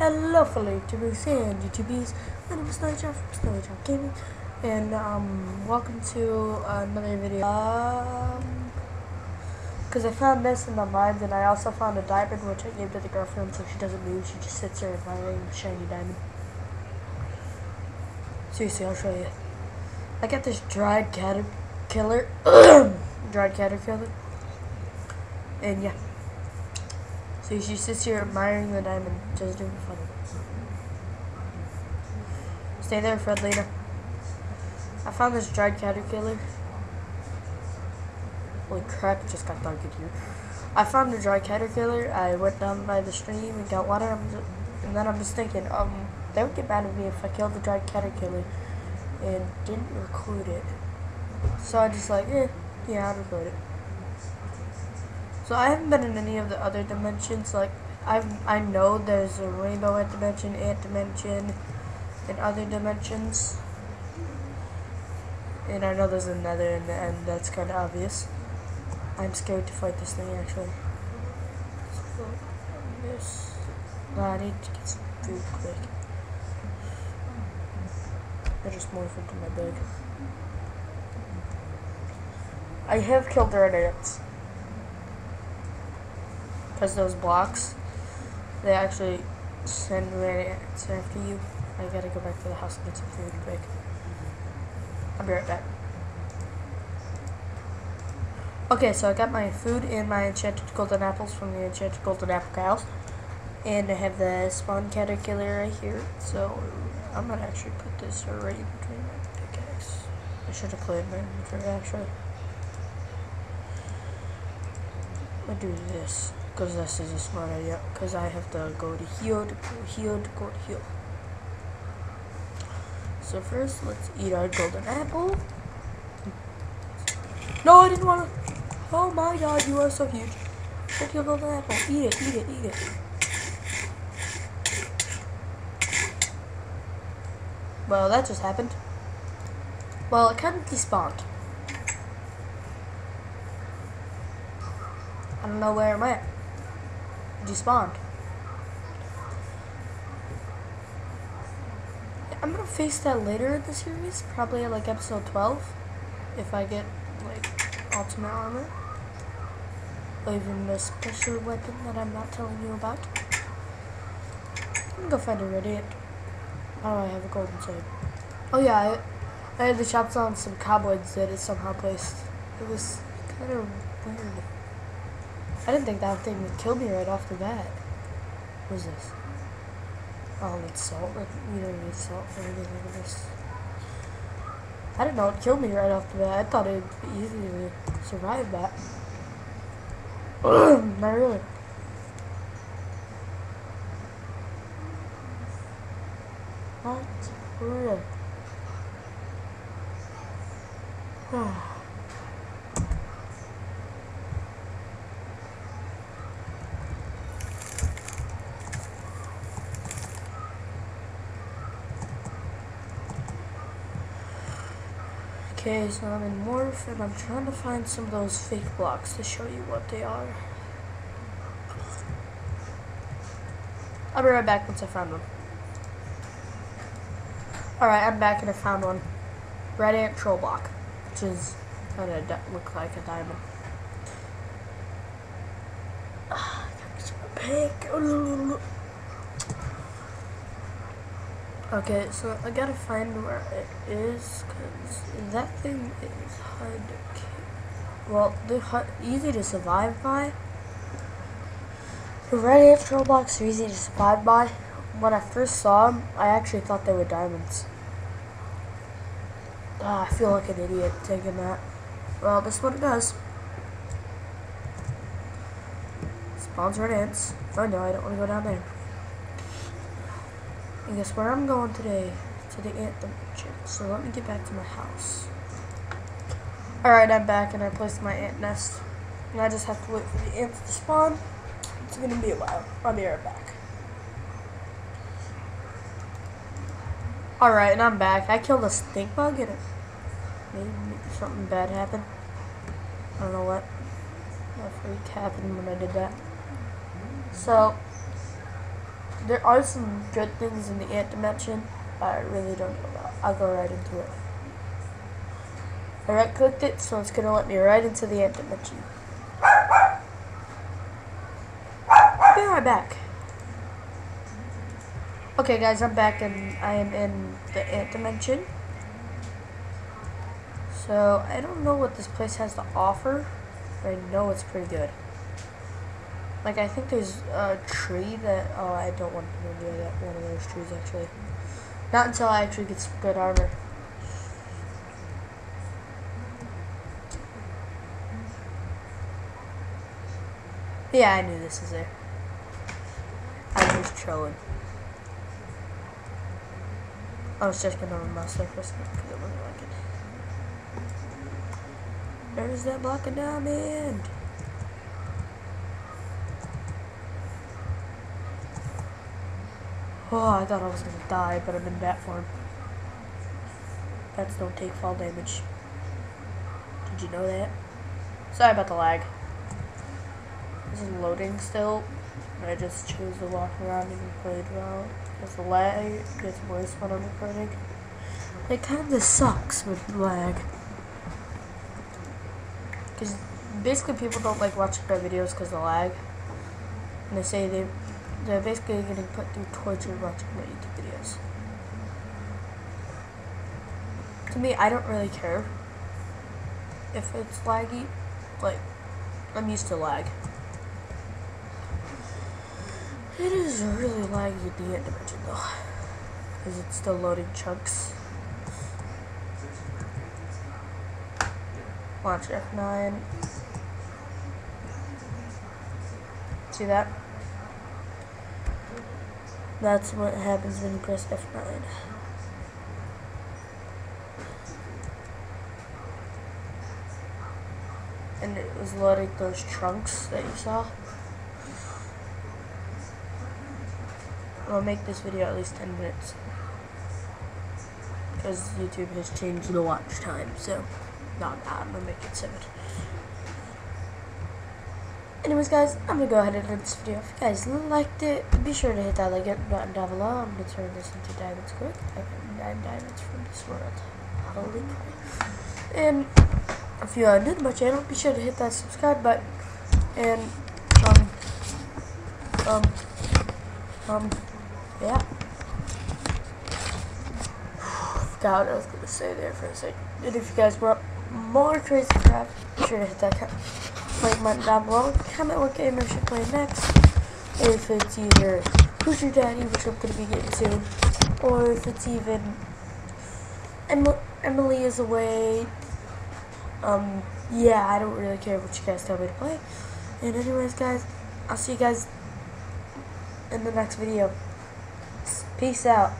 Hello, fellow YouTubers and YouTubies. My name is Snowyjaw from Snowyjaw Gaming, and um, welcome to another video. Um, because I found this in the mines, and I also found a diamond which I gave to the girlfriend, so she doesn't move. She just sits there admiring the shiny diamond. Seriously, I'll show you. I got this dried caterpillar, dried caterpillar, and yeah. So she sits here admiring the diamond, just doing fun. Stay there, Fred Fredlina. I found this dried caterpillar. Holy crap, it just got dark in here. I found a dried caterpillar. I went down by the stream and got water. And then I'm just thinking, um, they would get mad at me if I killed the dried caterpillar and didn't record it. So I just like, eh, yeah, I'll record it. So I haven't been in any of the other dimensions. Like I I know there's a rainbow ant dimension, ant dimension, and other dimensions. And I know there's another in the end. That's kind of obvious. I'm scared to fight this thing actually. This. No, I need to get some food quick. I just morphed into my bag. I have killed red ants because those blocks, they actually send red ants after you. I gotta go back to the house and get some food quick. I'll be right back. Okay, so I got my food and my enchanted golden apples from the enchanted golden apple cows. And I have the spawn caterpillar right here. So I'm gonna actually put this right between my pickaxe. I should have cleared my inventory actually. I'm gonna do this because this is a smart idea because I have to go to heal, to go here to go to here so first let's eat our golden apple. No I didn't want to oh my god you are so huge. Take your golden apple eat it eat it eat it. Well that just happened. Well it kind of despawned. I don't know where I'm at despawned. I'm gonna face that later in the series, probably like episode 12, if I get like ultimate armor, or even a special weapon that I'm not telling you about. I'm gonna go find a radiant. Oh, I have a golden sword. Oh yeah, I, I had the shops on some cobwebs that it somehow placed. It was kind of weird. I didn't think that thing would kill me right off the bat. What is this? Oh, it's salt. Like You don't need salt for anything like this. I didn't know it killed me right off the bat. I thought it'd be easy to survive that. Not really. Not really. Okay, so I'm in Morph and I'm trying to find some of those fake blocks to show you what they are. I'll be right back once I found one. Alright, I'm back and I found one. Red Ant Troll Block, which is kind of look like a diamond. Ah, pink. Okay, so I gotta find where it is, because that thing is hard to kill. Well, they're hard, easy to survive by. The red ant blocks are easy to survive by. When I first saw them, I actually thought they were diamonds. Ah, I feel like an idiot taking that. Well, this is what it does. Spawns red ants. Oh no, I don't want to go down there. And guess where I'm going today? To the ant dimension. So let me get back to my house. Alright, I'm back and I placed my ant nest. And I just have to wait for the ants to spawn. It's gonna be a while. I'll be right back. Alright, and I'm back. I killed a stink bug and it made something bad happen. I don't know what. A freak happened when I did that. So, there are some good things in the ant dimension, but I really don't know about. I'll go right into it. I right clicked it, so it's gonna let me right into the ant dimension. Be right back. Okay guys, I'm back and I am in the ant dimension. So, I don't know what this place has to offer, but I know it's pretty good. Like, I think there's a tree that, oh, I don't want to go that one of those trees, actually. Not until I actually get some good armor. Yeah, I knew this was there. I was trolling. I was just gonna mouse there for a because it wasn't working. There's that block of diamond. Oh, I thought I was gonna die, but I'm in bat form. Bats don't take fall damage. Did you know that? Sorry about the lag. This is loading still. I just chose to walk around and play around. Because the lag gets worse when I'm recording. It kinda sucks with lag. Because basically people don't like watching my videos because of the lag. And they say they, they're basically getting put through torture watching my YouTube videos. To me, I don't really care if it's laggy. Like, I'm used to lag. It is really laggy at the end dimension though. Because it's still loading chunks. Launch F9. See that? That's what happens when you press F9. And it was loading those trunks that you saw. I'll make this video at least 10 minutes. Because YouTube has changed the watch time, so no, I'm gonna make it 7. Anyways guys, I'm gonna go ahead and end this video. If you guys liked it, be sure to hit that like button down below. I'm gonna turn this into diamonds quick. I got 9 diamonds from this world. Holy crap. And if you are new to my channel, be sure to hit that subscribe button. And, um, um, um, yeah. Forgot what I was to say there for a second. And if you guys want more Crazy Craft, be sure to hit that button down below. Comment what game I should play next. If it's either Who's Your Daddy, which I'm going to be getting soon, or if it's even Emily is away. Um, yeah, I don't really care what you guys tell me to play. And anyways, guys, I'll see you guys in the next video. Peace out.